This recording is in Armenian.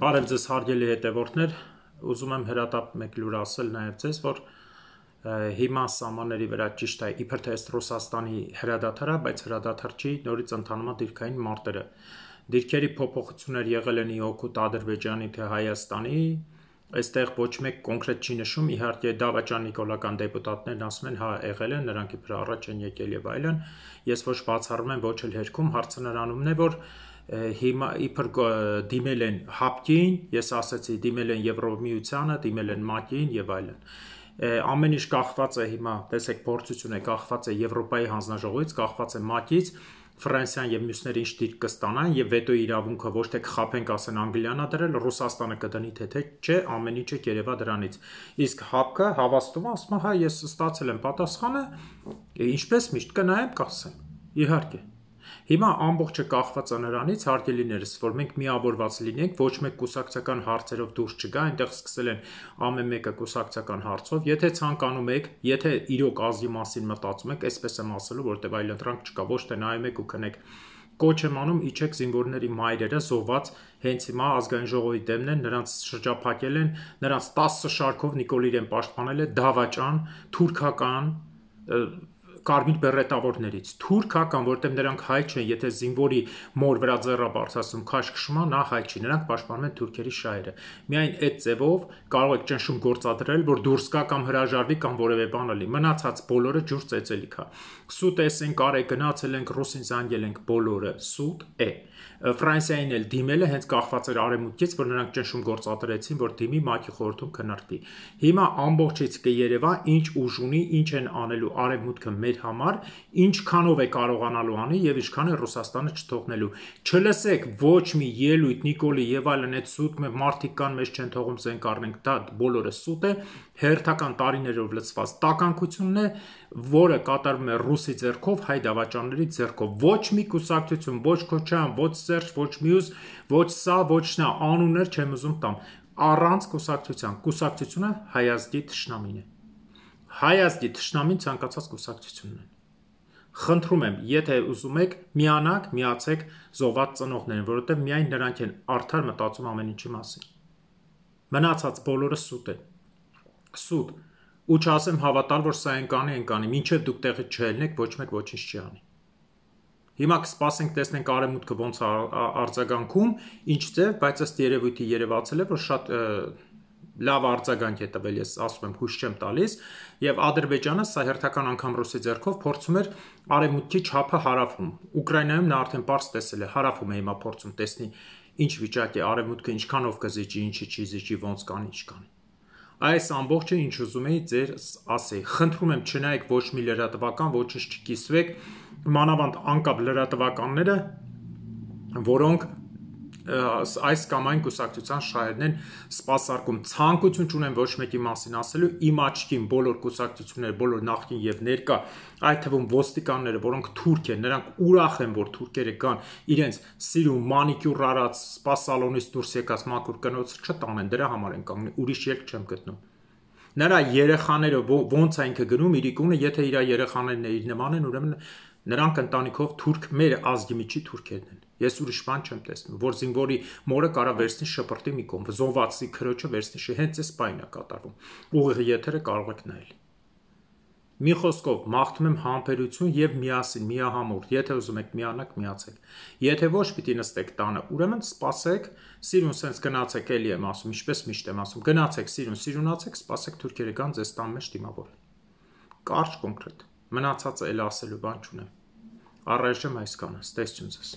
Բարև ձեզ հարգելի հետևորդներ, ուզում եմ հրատապ մեկ լուր ասել նաև ձեզ, որ հիմա սամանների վրա ճիշտ է իբր թե ըստ Ռուսաստանի հրադադարա, բայց հրադադար չի, նորից ընթանում է դիրքային մարտերը։ Դիրքերի փոփոխություններ եղել են ի օգուտ Ադրբեջանի թե Հայաստանի, այստեղ ոչ մեկ կոնկրետ չի նշում, իհարկե դավաճան նիկոլական դեպուտատներն ասում են, հա, եղել են, նրանք իբր առաջ են եկել եւ այլն։ Ես ոչ բացառում եմ, ոչ էլ հերքում, հարցը նրանումն է, որ հիմա իբր դիմել են հապկին, ես ասացի, դիմել են Եվրոմիությանը, դիմել են ՄԱԿ-ին եւ այլն ամեն ինչ կախված է հիմա, տեսեք, փորձություն է կախված է Եվրոպայի հանձնաժողովից, կախված է ՄԱԿ-ից, Ֆրանսիան եւ մյուսները ինչ դիրք կստանան եւ վետո իրավունքը ոչ թե կխափենք ասեն Անգլիանա դրել, Ռուսաստանը կդնի թե թե չէ, ամեն ինչը կերևա դրանից։ Իսկ հապկը հավաստում ասում է, հա, ես ստացել եմ պատասխանը, ինչպես միշտ կնայեմ, կասեմ։ Իհարկե։ Հիմա ամբողջը կախված է նրանից, հարգելիներս, որ մենք միավորված լինենք, ոչ մեկ կուսակցական հարցերով դուրս չգա, այնտեղ սկսել են ամեն մեկը կուսակցական հարցով, եթե ցանկանում եք, եթե իրոք ազգի մասին մտածում եք, այսպես եմ ասելու, որտեվ այլ ընտրանք չկա, ոչ թե նայում եք ու քնեք կոչ եմ անում իջեք զինվորների մայրերը զոհված հենց հիմա ազգային ժողովի դեմն են նրանց շրջափակել են նրանց 10 շարքով Նիկոլիրեն պաշտպանել է դավաճան թուրքական կարմիր բերետավորներից թուրքական, որտեղ նրանք հայ չեն, եթե զինվորի մոր վրա ձեռը բարձրացում քաշ քշում է, նա հայ չի, նրանք պաշտպանում են թուրքերի շահերը։ Միայն այդ ձևով կարող եք ճնշում գործադրել, որ դուրս գա կամ հրաժարվի կամ որևէ բան ալի։ Մնացած բոլորը ջուր ծեծելիք է։ Սուտ էսենք արե գնացել ենք ռուսին զանգել ենք բոլորը, սուտ է։ Ֆրանսիային էլ դիմելը հենց կախված էր արևմուտքից, որ նրանք ճնշում գործադրեցին, որ դիմի ՄԱԿ-ի խորհրդում քննարկվի։ Հիմա ամբողջից կերևա ինչ ուժ ունի, ինչ են անելու արևմուտքը մեր համար, ինչքանով է կարողանալու անի եւ ինչքան է Ռուսաստանը չթողնելու։ Չլսեք ոչ մի ելույթ Նիկոլի եւ այլն այդ սուտ մարդիկ կան մեզ չեն թողում զենք առնենք, դա բոլորը սուտ է, հերթական տարիներով լցված տականքությունն է, որը կատարվում է ռուսի ձեռքով, հայ դավաճանների ձեռքով։ Ոչ մի կուսակցություն, ոչ Քոչյան, ոչ Սերժ, ոչ մյուս, ոչ սա, ոչ նա անուններ չեմ ուզում տամ առանց կուսակցության։ Կուսակցությունը հայազգի թշնամին է։ Հայազգի թշնամին ցանկացած կուսակցությունն է խնդրում եմ, եթե ուզում եք, միանաք, միացեք զոհված ծնողներին, որովհետև միայն նրանք են արդար մտածում ամեն ինչի մասին։ Մնացած բոլորը սուտ է։ Սուտ։ Ու չասեմ հավատալ, որ սա ենկանի ենկանի, ինչև դուք տեղը չելնեք, ոչ մեկ ոչինչ չի անի։ Հիմա կսպասենք տեսնենք արևմուտքը ոնց արձագանքում, ինչ ձև, բայց ըստ երևույթի երևացել է, որ շատ լավ արձագանք է տվել, ես ասում եմ, հույս չեմ տալիս, եւ Ադրբեջանը սա հերթական անգամ ռուսի ձեռքով փորձում էր արևմուտքի չափը հարավում։ Ուկրաինայում նա արդեն པարս տեսել է, հարավում է հիմա փորձում տեսնի ինչ վիճակ է արևմուտքը ինչքանով կզիջի, ինչի չի զիջի, ոնց կան, ինչ կան։ Այս ամբողջը ինչ ուզում էի ձեր ասեի։ Խնդրում եմ չնայեք ոչ մի լրատվական, ոչինչ չկիսվեք, մանավանդ անկապ լրատվականները, որոնք այս կամ այն կուսակցության շահերն են սпасարկում ցանկություն չունեն ոչ մեկի մասին ասելու իմ աչքին բոլոր կուսակցությունները բոլոր նախկին եւ ներկա այդ թվում ոստիկանները որոնք թուրք են նրանք ուրախ են որ թուրքերը կան իրենց սիրուն մանիկյուր արած սпасալոնից դուրս եկած մաքուր կնոց չտանեն դրա համար են կանգնի ուրիշ երկ չեմ գտնում նրա երեխաները ոնց այն կգնում իրիկունը եթե իր երեխաներն է իր նման են ուրեմն նրանք ընտանիքով թուրք մեր ազգի միջի թուրքերն են Ես ուրիշ բան չեմ տեսնում, որ զինվորի մորը կարա վերցնի շպրտի մի կողմ, զոհվածի քրոջը վերցնի հենց այս բանն է կատարվում։ Ուղիղ եթերը կարող եք նայել։ Մի խոսքով մաղթում եմ համբերություն եւ միասին, միահամուռ։ Եթե ուզում եք միանաք, միացեք։ Եթե ոչ, պիտի նստեք տանը, ուրեմն սպասեք, սիրուն sense գնացեք, էլի եմ ասում, ինչպես միշտ եմ ասում, գնացեք, սիրուն, սիրունացեք, սպասեք թուրքերը կան ձեզ տան մեջ դիմավոր։ Կարճ կոնկրետ։ Մնացածը էլ ասելու բան չունեմ։ Առայժմ այսքանը։ Ստեսություն ձեզ։